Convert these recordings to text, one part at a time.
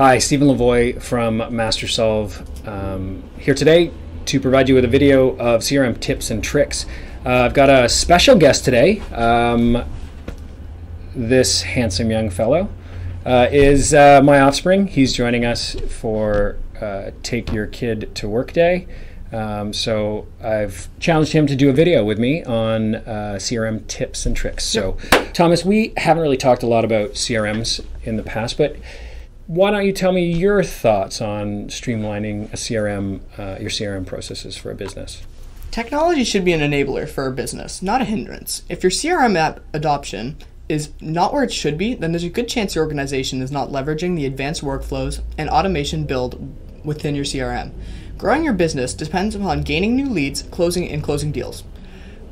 Hi, Stephen Lavoie from MasterSolve um, here today to provide you with a video of CRM tips and tricks. Uh, I've got a special guest today. Um, this handsome young fellow uh, is uh, my offspring. He's joining us for uh, Take Your Kid to Work Day. Um, so I've challenged him to do a video with me on uh, CRM tips and tricks. So, Thomas, we haven't really talked a lot about CRMs in the past, but why don't you tell me your thoughts on streamlining a CRM, uh, your CRM processes for a business? Technology should be an enabler for a business, not a hindrance. If your CRM app adoption is not where it should be, then there's a good chance your organization is not leveraging the advanced workflows and automation built within your CRM. Growing your business depends upon gaining new leads, closing and closing deals.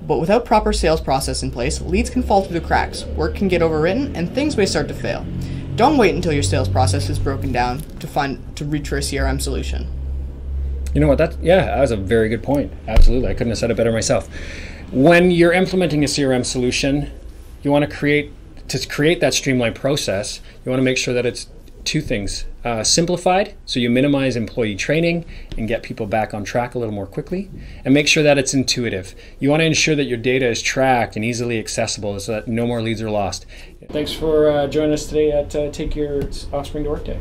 But without proper sales process in place, leads can fall through the cracks, work can get overwritten, and things may start to fail. Don't wait until your sales process is broken down to find to reach for a CRM solution. You know what? That yeah, that was a very good point. Absolutely, I couldn't have said it better myself. When you're implementing a CRM solution, you want to create to create that streamlined process. You want to make sure that it's two things uh, simplified, so you minimize employee training and get people back on track a little more quickly, and make sure that it's intuitive. You want to ensure that your data is tracked and easily accessible so that no more leads are lost. Thanks for uh, joining us today at uh, Take Your Offspring to Work Day.